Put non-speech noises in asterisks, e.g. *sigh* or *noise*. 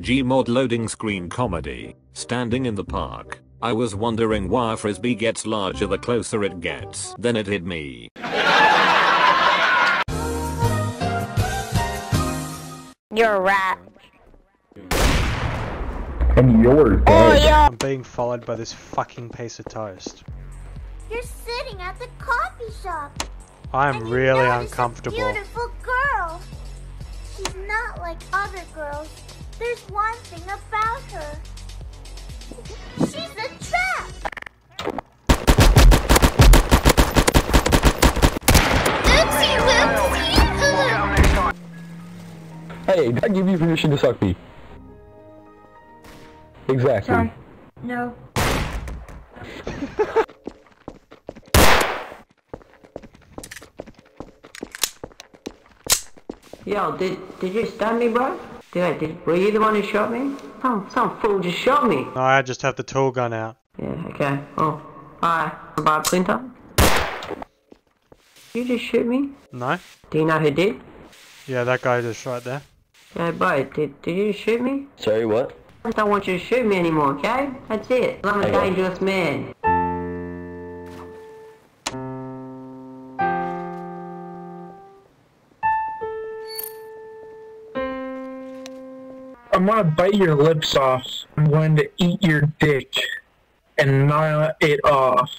Gmod loading screen comedy. Standing in the park. I was wondering why frisbee gets larger the closer it gets. Then it hit me. You're a rat. And you're Oh, dead. yeah. I'm being followed by this fucking piece of toast. You're sitting at the coffee shop. I am and really notice uncomfortable. A beautiful girl. She's not like other girls. There's one thing about her. She's a trap. Oopsie whoopsie. Hey, did I give you permission to suck me? Exactly. Sorry. No. *laughs* Yo, did did you stab me, bro? Did I? Did, were you the one who shot me? Some some fool just shot me. No, I just have the tool gun out. Yeah. Okay. Oh. Bye. Bye, Clinton. You just shoot me? No? Do you know who did? Yeah, that guy just right there. Yeah, bro. Did did you shoot me? Sorry, what? I don't want you to shoot me anymore. Okay? That's it. I'm a Okay. dangerous man. I'm gonna bite your lips off. I'm going to eat your dick and gnaw it off.